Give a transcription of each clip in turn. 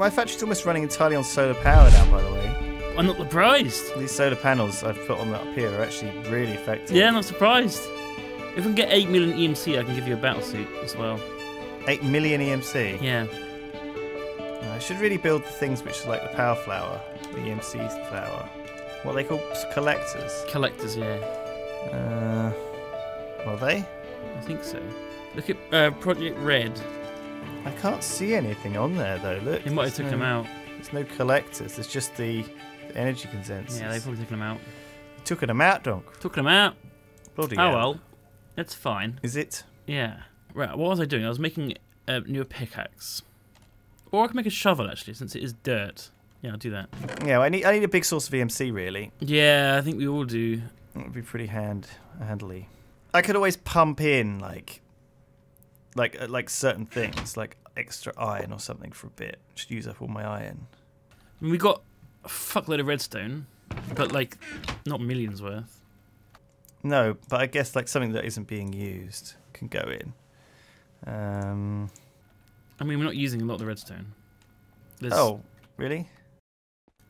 My factory's almost running entirely on solar power now, by the way. I'm not surprised. These solar panels I've put on up here are actually really effective. Yeah, I'm not surprised. If we can get 8 million EMC, I can give you a battle suit as well. 8 million EMC. Yeah. I should really build the things which are like the power flower, the EMC flower. What are they call Collectors. Collectors, yeah. Uh, are they? I think so. Look at uh, Project Red. I can't see anything on there though. Look. They might have took them out. There's no collectors. There's just the, the energy condensers. Yeah, they've probably taken them out. took them out, donk. Took them out. Bloody Oh hell. well. That's fine. Is it? Yeah. Right, what was I doing? I was making uh, a new pickaxe. Or I can make a shovel actually, since it is dirt. Yeah, I'll do that. Yeah, I need I need a big source of EMC really. Yeah, I think we all do. It would be pretty hand handily. I could always pump in like like uh, like certain things, like extra iron or something for a bit. Just use up all my iron. We got a fuckload of redstone, but like not millions worth. No, but I guess like something that isn't being used can go in. Um, I mean, we're not using a lot of the redstone. There's, oh, really?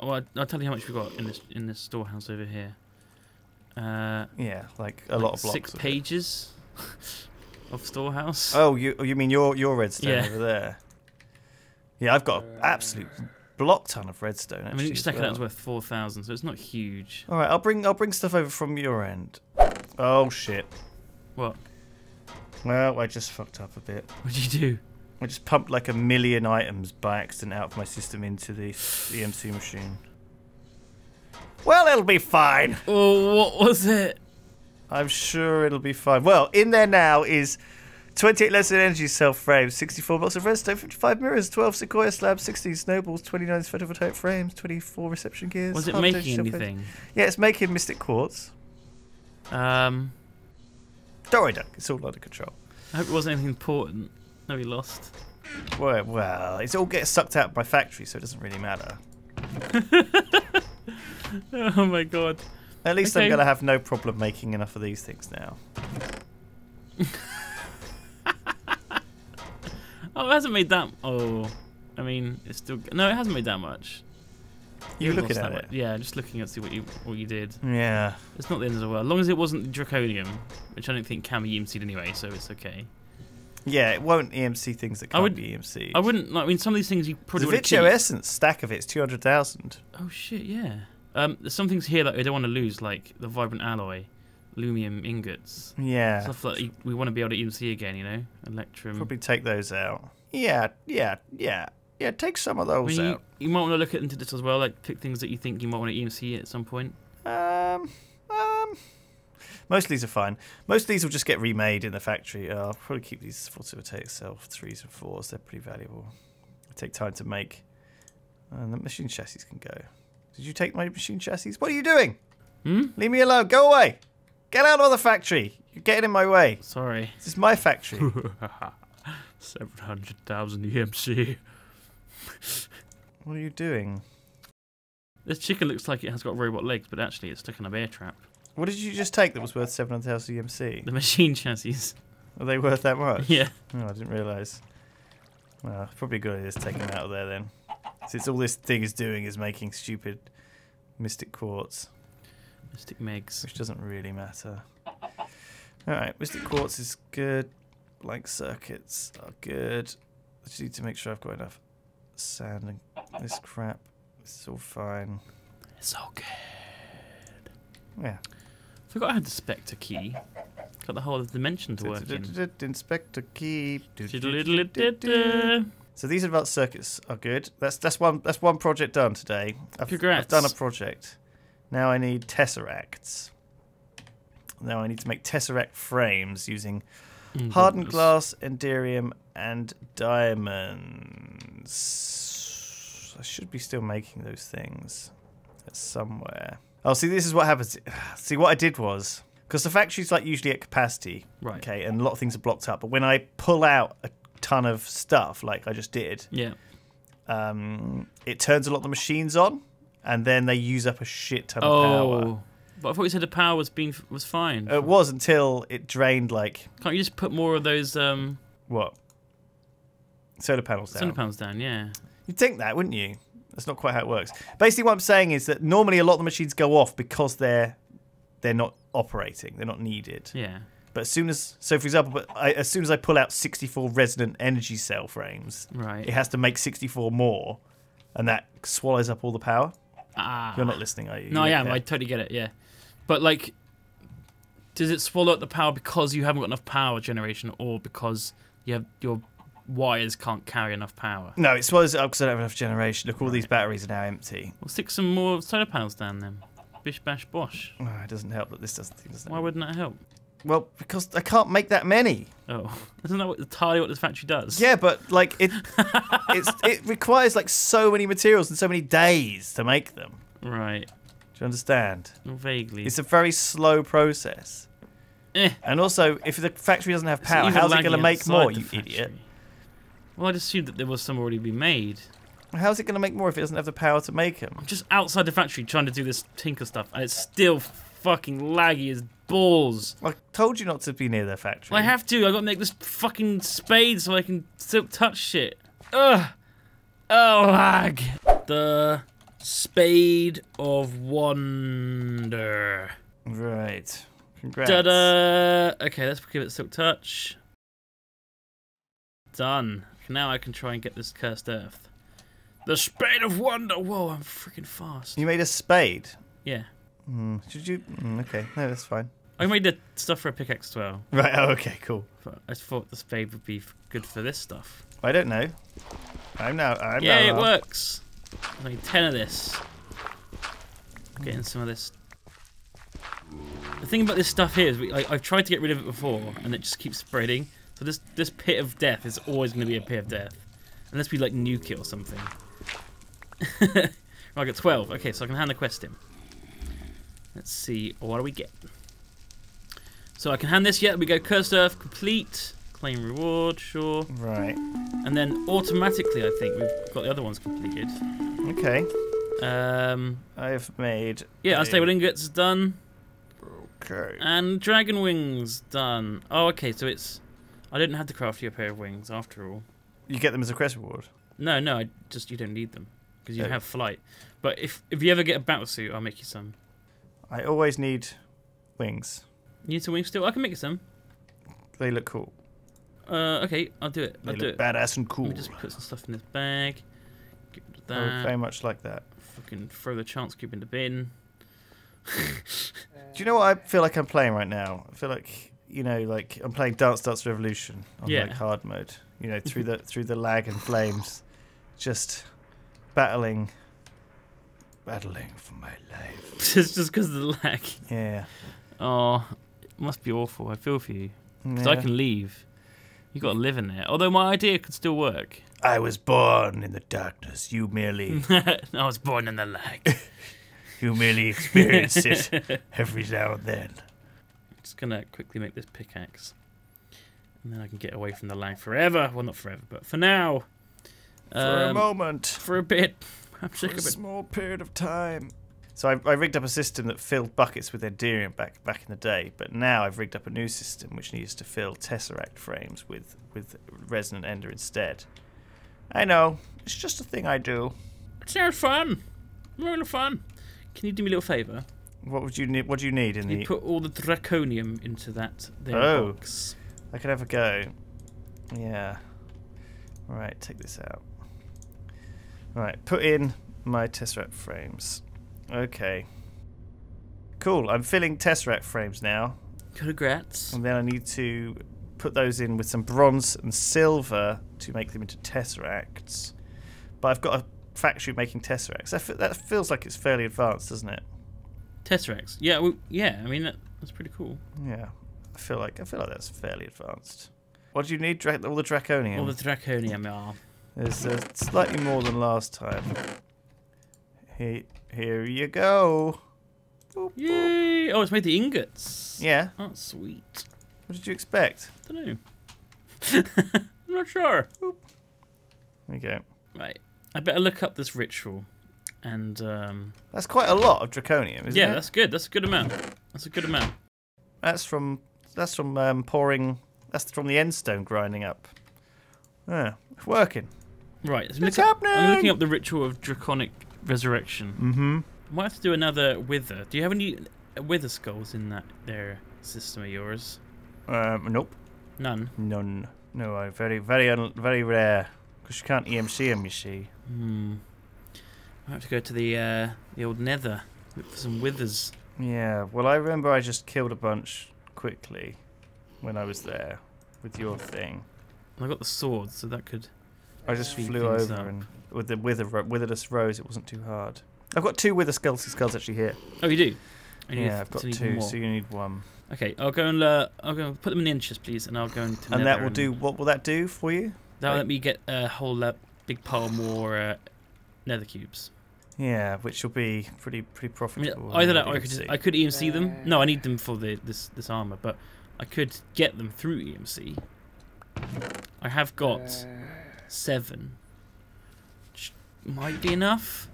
well, I- I'll tell you how much we got in this in this storehouse over here. Uh, Yeah, like a lot of blocks. Six of pages of storehouse. Oh, you you mean your your redstone Yeah. over there? Yeah, I've got an uh, absolute block ton of redstone. I mean, each as second well. out's worth four thousand, so it's not huge. All right, I'll bring I'll bring stuff over from your end. Oh shit. What? Well, I just fucked up a bit. What did you do? I just pumped like a million items by accident out of my system into the EMC machine. Well, it'll be fine. Oh, what was it? I'm sure it'll be fine. Well, in there now is 28 less than energy cell frames, 64 blocks of redstone, 55 mirrors, 12 sequoia slabs, 16 snowballs, 29 photovoltaic frames, 24 reception gears. Was it making shelf frames. anything? Yeah, it's making mystic quartz. Um, Don't worry, Doug. It's all under control. I hope it wasn't anything important. No, we lost. Well, well, it's all gets sucked out by factory, so it doesn't really matter. Oh my god. At least Okay. I'm gonna have no problem making enough of these things now. Oh, it hasn't made that. Oh, I mean, it's still. No, it hasn't made that much. You're looking at it. much. Yeah, just looking at see what you what you did. Yeah. It's not the end of the world. As long as it wasn't draconium, which I don't think can be EMC'd anyway, so it's okay. Yeah, it won't EMC things that I can't would- be EMC. I wouldn't. Like, I mean, some of these things you The probably to Vitio. Essence stack of it's 200,000. Oh shit, yeah. Um, there's some things here that we don't want to lose, like the vibrant alloy, lumium ingots, Yeah. stuff that you- we want to be able to even see again. You know, electrum. Probably take those out. Yeah, yeah, yeah. Yeah, take some of I those mean, you, out. you might want to look into this as well, like pick things that you think you might want to EMC at some point. Um, um, most of these are fine. Most of these will just get remade in the factory. Uh, I'll probably keep these photovoltaic cell threes and fours. They're pretty valuable. They take time to make. And the machine chassis can go. Did you take my machine chassis? What are you doing? Hmm. Leave me alone. Go away. Get out of the factory. You're getting in my way. Sorry. This is my factory. Seven hundred thousand EMC. what are you doing? This chicken looks like it has got robot legs, but actually it's stuck in a bear trap. What did you just take that was worth 700,000 EMC? The machine chassis. Are they worth that much? Yeah. Oh, I didn't realise. Well, probably a good idea to take them out of there then. Since all this thing is doing is making stupid Mystic Quartz, Mystic Megs. which doesn't really matter. Alright, Mystic Quartz is good. Blank circuits are good. I just need to make sure I've got enough sand and this crap. This is all fine. It's all good. Yeah. Forgot I had the Spectre key. Got the whole dimension to work in. Inspector key. So these advanced circuits are good. That's that's one that's one project done today. I've, I've done a project. Now I need tesseracts. Now I need to make tesseract frames using Mm, hardened goodness. glass, enderium, and diamonds. I should be still making those things somewhere. Oh, see, this is what happens. See, what I did was because the factory's like usually at capacity, Right. okay, and a lot of things are blocked up. But when I pull out a ton of stuff, like I just did, Yeah. um, it turns a lot of the machines on, and then they use up a shit ton of power. Oh. But I thought you said the power was being was fine. It was until it drained like Can't you just put more of those um what? Solar panels down. solar panels down? Yeah. You'd think that, wouldn't you? That's not quite how it works. Basically, what I'm saying is that normally a lot of the machines go off because they're they're not operating, they're not needed. Yeah. But as soon as, so for example, but I, as soon as I pull out 64 resonant energy cell frames, Right. it has to make 64 more, and that swallows up all the power. Ah. You're not listening, are you? No, I am. I totally get it. Yeah, but like, does it swallow up the power because you haven't got enough power generation, or because you have your wires can't carry enough power? No, it swallows it up because I don't have enough generation. Look, all these batteries are now empty. Well, stick some more solar panels down then. Bish bash bosh. Oh, it doesn't help that this doesn't. doesn't Why wouldn't that help? Well, because I can't make that many. Oh, isn't that what, entirely what this factory does? Yeah, but like it, it's it requires like so many materials and so many days to make them. Right. Do you understand? Vaguely. It's a very slow process. Eh. And also, if the factory doesn't have power, how's it going to make more, you idiot? Well, I'd assumed that there was some already being made. How's it going to make more if it doesn't have the power to make them? I'm just outside the factory trying to do this tinker stuff, and it's still fucking laggy as balls. I told you not to be near the factory. I have to. I got to make this fucking spade so I can silk touch shit. Ugh. Oh, lag. The spade of wonder. Right. Congrats. Da-da. Okay, let's give it silk touch. Done. Now I can try and get this cursed earth. The spade of wonder. Whoa, I'm freaking fast. You made a spade. Yeah. Hmm. Should you? mm, okay. No, that's fine. I made the stuff for a pickaxe as well. Right. Oh, okay. Cool. But I thought the spade would be good for this stuff. I don't know. I'm now. I'm yeah, it now. works. I need 10 of this. Getting some of this. The thing about this stuff here is we, I, I've tried to get rid of it before and it just keeps spreading. So this, this pit of death is always going to be a pit of death. Unless we like nuke it or something. I got 12. Okay, so I can hand the quest in. Let's see. What do we get? So I can hand this yet. We go Cursed Earth complete. Claim reward, sure. Right. And then automatically, I think we've got the other ones completed. Okay. Um, I've made. yeah, a- unstable ingots done, Okay. and dragon wings done. Oh, okay, so it's. I didn't have to craft you a pair of wings after all. You get them as a quest reward. No, no, I just you don't need them because you Oh. have flight. But if if you ever get a battle suit, I'll make you some. I always need wings. You need some wings still? I can make some. They look cool. Uh, okay, I'll do it. They I'll do look it. badass and cool. Let me just put some stuff in this bag. Get rid of I would very much like that. Fucking throw the chance cube in the bin. Do you know what I feel like I'm playing right now? I feel like you know, like I'm playing Dance Dance Revolution on Yeah. like hard mode. You know, through the through the lag and flames, just battling, battling for my life. just just because of the lag. Yeah. Oh, it must be awful. I feel for you. Because I can leave. You got to live in there. Although my idea could still work. I was born in the darkness. You merely, I was born in the light. you merely experience it every now and then. I'm Just gonna quickly make this pickaxe, and then I can get away from the lag forever. Well, not forever, but for now. For a Um, moment, For a bit. I'm for sick a of it. small period of time. So I, I rigged up a system that filled buckets with Enderium back back in the day, but now I've rigged up a new system which needs to fill Tesseract frames with with Resonant Ender instead. I know, it's just a thing I do. It sounds fun. Really fun. Can you do me a little favour? What would you need? What do you need in Can you the? put all the draconium into that Oh. box? I could have a go. Yeah. Right, take this out. Right, put in my Tesseract frames. Okay. Cool. I'm filling Tesseract frames now. Congrats. And then I need to put those in with some bronze and silver to make them into tesseracts. But I've got a factory making tesseracts. That, that feels like it's fairly advanced, doesn't it? Tesseracts. Yeah, well, yeah. I mean, that, that's pretty cool. Yeah. I feel like I feel like that's fairly advanced. What do you need? Dra- all the draconium. All the draconium are. There's uh, slightly more than last time. Here, here you go. Boop, boop. Yay! Oh, it's made the ingots. Yeah. Oh, sweet. What did you expect? I don't know. I'm not sure. There you go. Right. I better look up this ritual. And, um... That's quite a lot of draconium, isn't Yeah, it? Yeah, that's good. That's a good amount. That's a good amount. That's from that's from um, pouring. That's from the end stone grinding up. Yeah, it's working. Right. Look up- I'm happening! looking up the ritual of draconic resurrection. Mm-hmm. Might have to do another wither. Do you have any wither skulls in that there system of yours? Um, nope. None. None. No, I very, very, very rare. Because you can't EMC them, you see. Hmm. I have to go to the uh, the old Nether look for some withers. Yeah, well, I remember I just killed a bunch quickly when I was there with your thing. I got the sword, so that could. I just Speed flew over up. and with the wither, ro- witherless rose, it wasn't too hard. I've got two wither skulls, skulls actually here. Oh, you do. I Yeah, I've got two, so you need one. Okay, I'll go and uh, I'll go and put them in inches, please, and I'll go into. And that will do. What will that do for you? That'll like- let me get a whole uh, big pile more uh, Nether cubes. Yeah, which will be pretty, pretty I mean, profitable. either that, or I could just, EMC. I could EMC them. No, I need them for the this this armor, but I could get them through EMC. I have got seven, which might be enough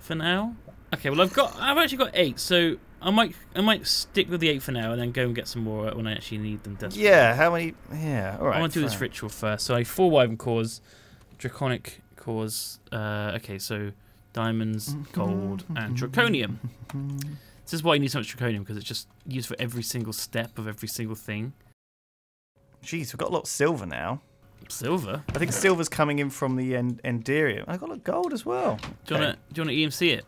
for now. Okay, well I've got I've actually got eight, so I might I might stick with the eight for now, and then go and get some more when I actually need them. desperately. Yeah, how many? Yeah, all right. I want to do this ritual first. So I four wyvern cores, draconic cores. Uh, okay, so diamonds, gold, and draconium. This is why you need so much draconium because it's just used for every single step of every single thing. Jeez, we've got a lot of silver now. Silver. I think silver's coming in from the en- Enderium. I got a gold as well. Do you want to do you want to EMC it?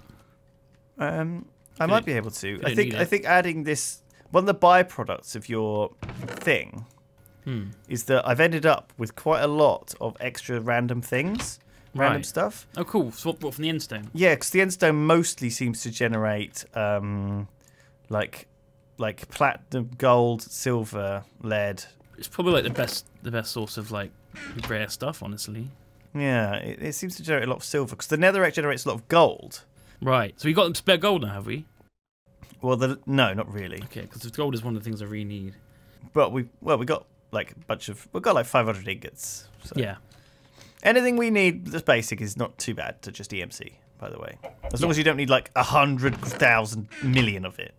Um, I Could might it- be able to. I think. I think adding this one of the byproducts of your thing Hmm. is that I've ended up with quite a lot of extra random things, random Right. stuff. Oh, cool. So what, what from the endstone? Yeah, because the endstone mostly seems to generate um, like like platinum, gold, silver, lead. It's probably like the best the best source of like rare stuff, honestly. Yeah, it, it seems to generate a lot of silver because the netherrack generates a lot of gold. Right. So we got spare gold now, have we? Well, the, no, not really. Okay, because gold is one of the things I really need. But we well we got like a bunch of we've got like 500 ingots. So. Yeah. Anything we need that's basic is not too bad to just EMC. By the way, as long Yeah. as you don't need like a hundred thousand million of it,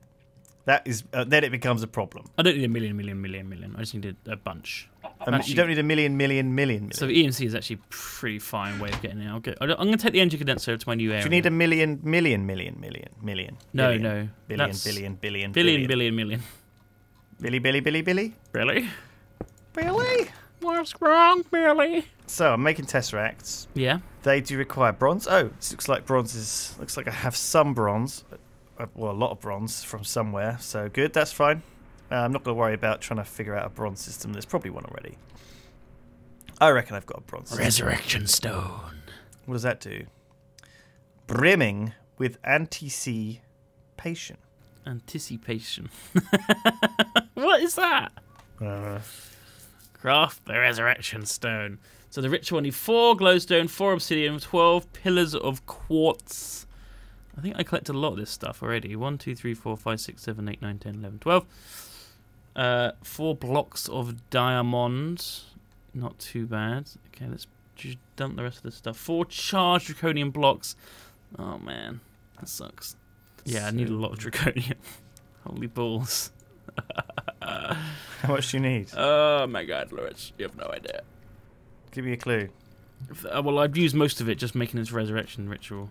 that is uh, then it becomes a problem. I don't need a million, million, million, million. I just need a, a bunch. Um, Actually- you don't need a million, million, million, million. So EMC is actually a pretty fine way of getting it. I'll get, I'm going to take the energy condenser to my new area. Do you need a million, million, million, million, million? No, billion, no. Billion, That's billion, billion, billion, billion. billion, million. Billy, Billy, Billy, Billy. Really? Billy. What's wrong, Billy? So I'm making tesseracts. Yeah. They do require bronze. Oh, this looks like bronze is. Looks like I have some bronze. Uh, Well, a lot of bronze from somewhere. So good, that's fine. Uh, I'm not going to worry about trying to figure out a bronze system. There's probably one already. I reckon I've got a bronze system. Resurrection stone. What does that do? Brimming with anticipation. Anticipation. what is that? Uh, Craft the resurrection stone. So the ritual need four glowstone, four obsidian, twelve pillars of quartz. I think I collected a lot of this stuff already. One, two, three, four, five, six, seven, eight, nine, ten, eleven, twelve. Uh, four blocks of diamond. Not too bad. Okay, let's just dump the rest of this stuff. Four charged draconium blocks. Oh man, that sucks. Yeah, I need a lot of draconium. Holy balls. how much do you need? Oh my god, Lewis, you have no idea. Give me a clue. If- uh, well, I've used most of it just making this resurrection ritual.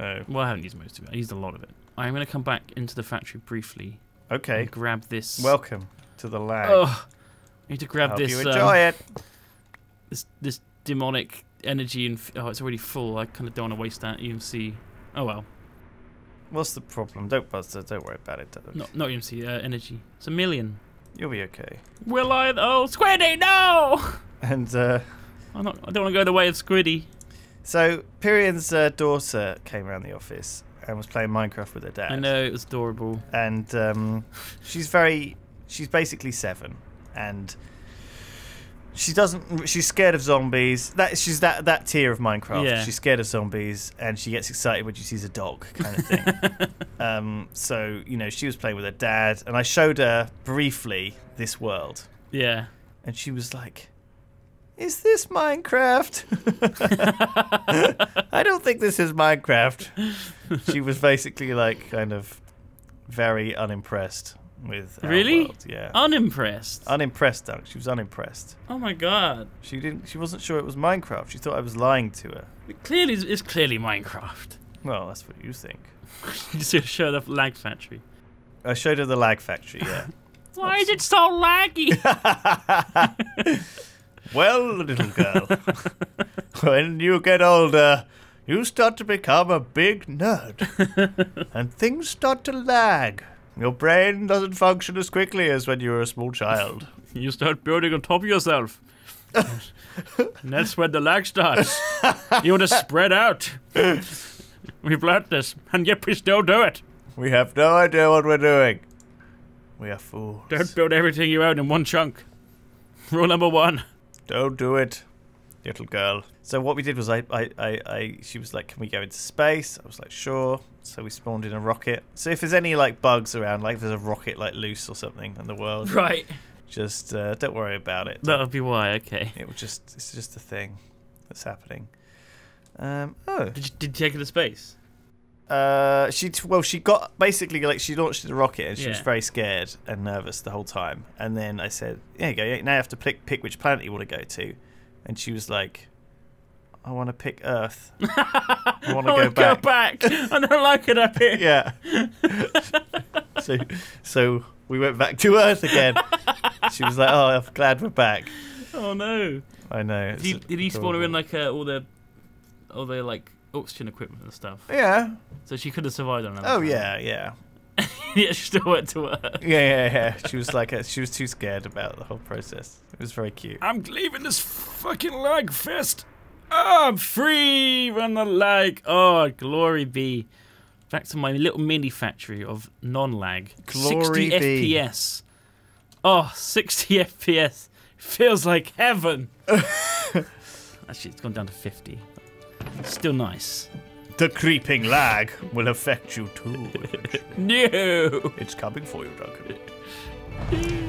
Oh, Well, I haven't used most of it. I used a lot of it. I'm going to come back into the factory briefly okay. grab this. Welcome to the lab. Ugh. I need to grab Hope this. you um, enjoy it. This this demonic energy and oh, it's already full. I kind of don't want to waste that EMC. Oh well, What's the problem? Don't buzz. Don't worry about it. Don't- not not EMC. Uh, energy. It's a million. You'll be okay. Will I? Oh, Squiddy, no! And uh, I'm not. I don't want to go the way of Squiddy. So Pyrion's uh, daughter came around the office and was playing Minecraft with her dad. I know it was adorable. and um, she's very she's basically seven and she doesn't she's scared of zombies that she's that that tier of minecraft Yeah. she's scared of zombies and she gets excited when she sees a dog kind of thing um, so you know she was playing with her dad and i showed her briefly this world Yeah. and she was like is this minecraft i don't think this is minecraft she was basically like kind of very unimpressed with Really? world, Yeah. Unimpressed. unimpressed, Dunk. She was unimpressed. oh my god. She didn't. She wasn't sure it was Minecraft. She thought I was lying to her. It clearly, it's clearly Minecraft. Well, that's what you think. You just showed off Lag Factory. I showed her the lag factory. Yeah. Why is it so laggy? Well, little girl, when you get older, you start to become a big nerd, and things start to lag. Your brain doesn't function as quickly as when you were a small child. you start building on top of yourself. and that's when the lag starts. You want to spread out. We've learned this, and yet we still do it. We have no idea what we're doing. We are fools. Don't build everything you own in one chunk. Rule number one. Don't do it, little girl. So what we did was I, I, I, I, she was like, "Can we go into space?" I was like, "Sure." So we spawned in a rocket. So if there's any like bugs around, like if there's a rocket like loose or something in the world, Right. just uh, don't worry about it. That'll be why, okay. It will just, it's just a thing that's happening. Um, oh, Did you, did you take it to space? Uh, she well, she got basically like she launched the rocket and she was very scared and nervous the whole time. And then I said, "There you go. Now you have to pick pick which planet you want to go to." And she was like, "I want to pick Earth. I want to go back." go back. I don't like it up here. Yeah. so so we went back to Earth again. She was like, "Oh, I'm glad we're back." Oh no. I know. Did, he- did he spawn her in like uh, all the, all the like oxygen equipment and stuff? Yeah. So she could have survived on another. Oh planet. yeah, yeah. yeah, she still went to Earth. Yeah, yeah, yeah. She was like, uh, she was too scared about the whole process. It was very cute. I'm leaving this fucking lag fest. Oh, I'm free from the lag. Oh, glory be. Back to my little mini factory of non-lag. Glory 60 be. FPS. Oh, 60 FPS. Feels like heaven. Actually, it's gone down to 50. Still nice. The creeping lag will affect you too. No. it's coming for you, Duncan.